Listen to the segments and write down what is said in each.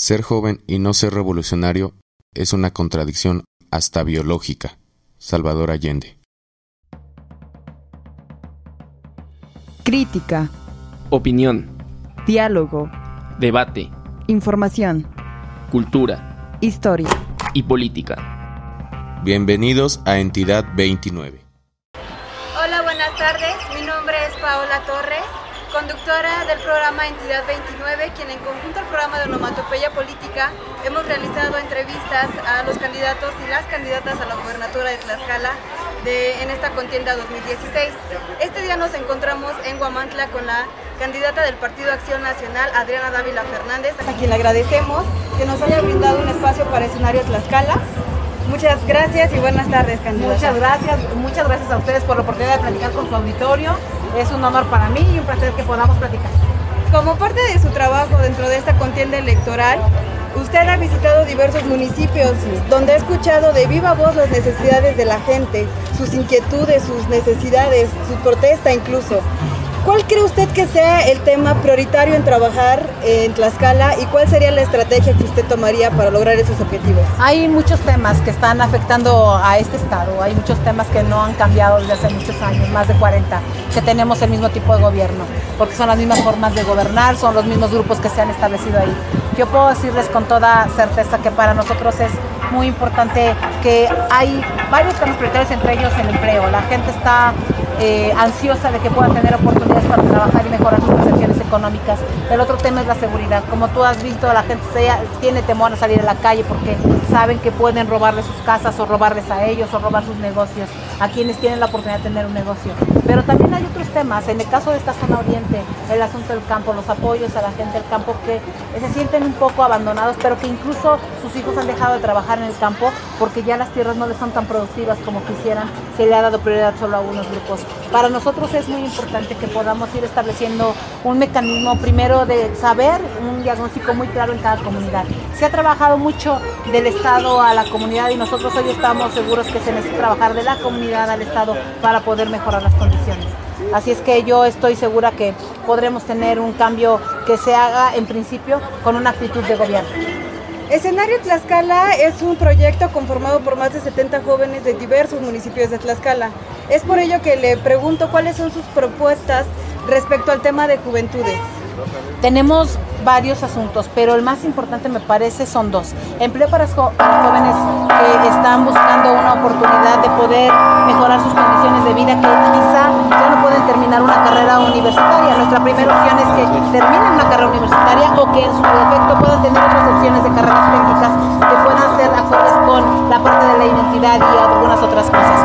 Ser joven y no ser revolucionario es una contradicción hasta biológica. Salvador Allende. Crítica. Opinión. Diálogo. Debate. Información. Cultura. Historia. Y política. Bienvenidos a Entidad 29. Hola, buenas tardes. Mi nombre es Paola Torres conductora del programa Entidad 29, quien en conjunto al programa de Onomatopeya Política hemos realizado entrevistas a los candidatos y las candidatas a la gobernatura de Tlaxcala en esta contienda 2016. Este día nos encontramos en Guamantla con la candidata del Partido Acción Nacional, Adriana Dávila Fernández, a quien le agradecemos que nos haya brindado un espacio para escenario Tlaxcala. Muchas gracias y buenas tardes. Muchas gracias, muchas gracias a ustedes por la oportunidad de platicar con su auditorio es un honor para mí y un placer que podamos platicar. Como parte de su trabajo dentro de esta contienda electoral, usted ha visitado diversos municipios donde ha escuchado de viva voz las necesidades de la gente, sus inquietudes, sus necesidades, su protesta incluso. ¿Cuál cree usted que sea el tema prioritario en trabajar en Tlaxcala y cuál sería la estrategia que usted tomaría para lograr esos objetivos? Hay muchos temas que están afectando a este estado, hay muchos temas que no han cambiado desde hace muchos años, más de 40, que tenemos el mismo tipo de gobierno, porque son las mismas formas de gobernar, son los mismos grupos que se han establecido ahí. Yo puedo decirles con toda certeza que para nosotros es muy importante que hay varios temas prioritarios, entre ellos el empleo. La gente está eh, ansiosa de que puedan tener oportunidades para trabajar y mejorar sus percepciones económicas. El otro tema es la seguridad. Como tú has visto, la gente tiene temor a salir a la calle porque saben que pueden robarle sus casas o robarles a ellos o robar sus negocios, a quienes tienen la oportunidad de tener un negocio. Pero también hay otros temas. En el caso de esta zona oriente, el asunto del campo, los apoyos a la gente del campo que se sienten un poco abandonados, pero que incluso sus hijos han dejado de trabajar en el campo porque ya las tierras no les son tan productivas como quisieran. Se le ha dado prioridad solo a algunos grupos. Para nosotros es muy importante que podamos ir estableciendo un mecanismo primero de saber un diagnóstico muy claro en cada comunidad. Se ha trabajado mucho del Estado a la comunidad y nosotros hoy estamos seguros que se necesita trabajar de la comunidad al Estado para poder mejorar las condiciones. Así es que yo estoy segura que podremos tener un cambio que se haga en principio con una actitud de gobierno. Escenario Tlaxcala es un proyecto conformado por más de 70 jóvenes de diversos municipios de Tlaxcala. Es por ello que le pregunto cuáles son sus propuestas respecto al tema de juventudes. Tenemos varios asuntos, pero el más importante me parece son dos. Empleo para, jóvenes que están buscando una oportunidad de poder mejorar sus condiciones de vida, que quizá ya no pueden terminar una carrera universitaria. Nuestra primera opción es que terminen una carrera universitaria o que en su defecto puedan tener otras opciones de carreras técnicas que puedan ser acordes con la parte de la identidad y algunas otras cosas.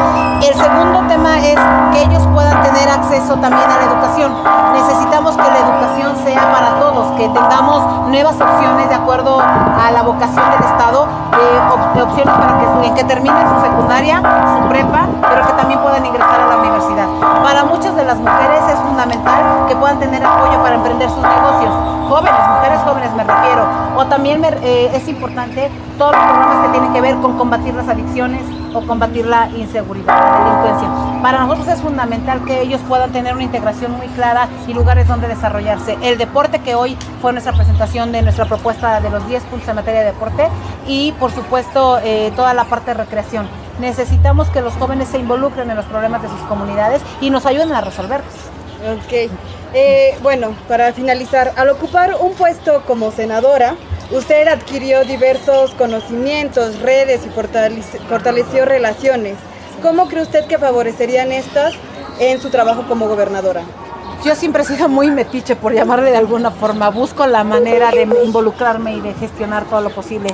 El segundo tema es que ellos puedan tener acceso también a la educación. Necesitamos que la educación sea para todos, que tengamos nuevas opciones de acuerdo a la vocación del Estado, de, opciones para que, que terminen su secundaria, su prepa, pero que también puedan ingresar a la universidad. Para muchas de las mujeres es fundamental que puedan tener apoyo para emprender sus negocios. Jóvenes, mujeres jóvenes me refiero. O también eh, es importante todos los programas que tienen que ver con combatir las adicciones o combatir la inseguridad, la delincuencia. Para nosotros es fundamental que ellos puedan tener una integración muy clara y lugares donde desarrollarse. El deporte que hoy fue nuestra presentación de nuestra propuesta de los 10 puntos en materia de deporte y por supuesto eh, toda la parte de recreación. Necesitamos que los jóvenes se involucren en los problemas de sus comunidades y nos ayuden a resolverlos. Ok. Eh, bueno, para finalizar, al ocupar un puesto como senadora, usted adquirió diversos conocimientos, redes y fortaleció relaciones. ¿Cómo cree usted que favorecerían estas en su trabajo como gobernadora? Yo siempre he sido muy metiche, por llamarle de alguna forma. Busco la manera de involucrarme y de gestionar todo lo posible.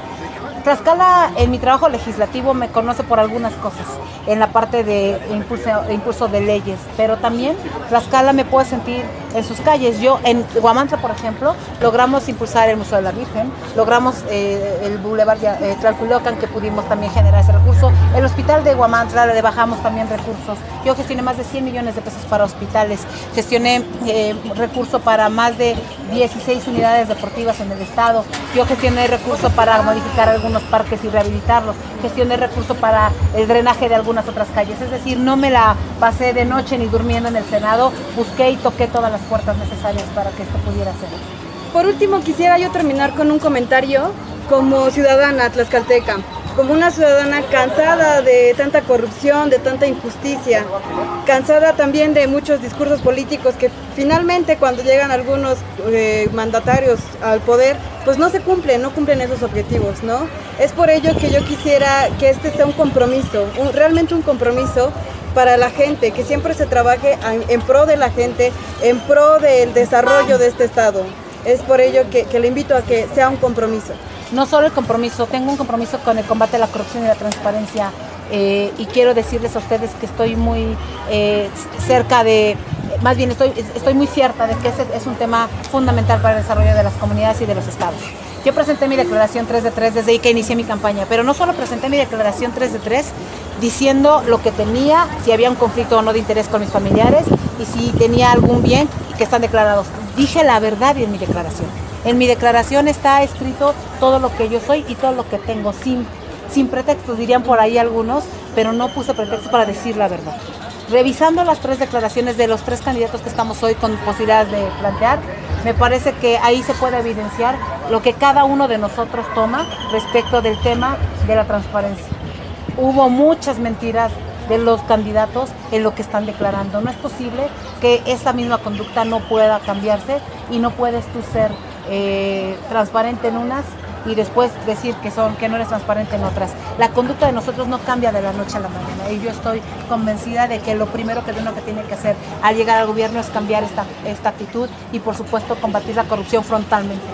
Tlaxcala en mi trabajo legislativo me conoce por algunas cosas, en la parte de impulso, impulso de leyes, pero también Tlaxcala me puede sentir en sus calles. Yo en Guamantla, por ejemplo, logramos impulsar el Museo de la Virgen, logramos eh, el Boulevard eh, que pudimos también generar ese recurso. El hospital de Guamantla le bajamos también recursos. Yo gestioné más de 100 millones de pesos para hospitales, gestioné eh, recursos para más de 16 unidades deportivas en el estado. Yo gestioné recursos para modificar algunos unos parques y rehabilitarlos, gestioné recursos para el drenaje de algunas otras calles. Es decir, no me la pasé de noche ni durmiendo en el Senado, busqué y toqué todas las puertas necesarias para que esto pudiera ser. por último quisiera yo terminar con un comentario como ciudadana tlaxcalteca, como una ciudadana cansada de tanta corrupción, de tanta injusticia, cansada también de muchos discursos políticos que finalmente cuando llegan algunos eh, mandatarios al poder, pues no se cumplen, no cumplen esos objetivos, ¿no? Es por ello que yo quisiera que este sea un compromiso, realmente un compromiso para la gente, que siempre se trabaje en pro de la gente, en pro del desarrollo de este Estado. Es por ello que, le invito a que sea un compromiso. No solo el compromiso, tengo un compromiso con el combate a la corrupción y la transparencia eh, y quiero decirles a ustedes que estoy muy eh, cerca de, más bien estoy, estoy muy cierta de que ese es un tema fundamental para el desarrollo de las comunidades y de los estados. Yo presenté mi declaración 3 de 3 desde ahí que inicié mi campaña, pero no solo presenté mi declaración 3 de 3 diciendo lo que tenía, si había un conflicto o no de interés con mis familiares y si tenía algún bien que están declarados. Dije la verdad en mi declaración. En mi declaración está escrito todo lo que yo soy y todo lo que tengo, sin, sin pretextos, dirían por ahí algunos, pero no puse pretextos para decir la verdad. Revisando las tres declaraciones de los tres candidatos que estamos hoy con posibilidades de plantear, me parece que ahí se puede evidenciar lo que cada uno de nosotros toma respecto del tema de la transparencia. Hubo muchas mentiras de los candidatos en lo que están declarando. No es posible que esa misma conducta no pueda cambiarse y no puedes tú ser eh, transparente en unas y después decir que son que no eres transparente en otras. La conducta de nosotros no cambia de la noche a la mañana y yo estoy convencida de que lo primero que uno que tiene que hacer al llegar al gobierno es cambiar esta, esta actitud y por supuesto combatir la corrupción frontalmente.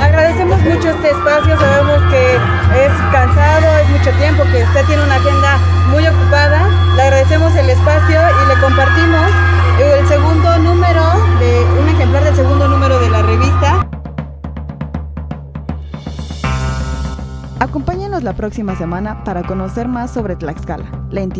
Agradecemos mucho este espacio, sabemos que es cansado, es mucho tiempo, que usted tiene una agenda muy ocupada. Le agradecemos el espacio y le compartimos Acompáñenos la próxima semana para conocer más sobre Tlaxcala, la entidad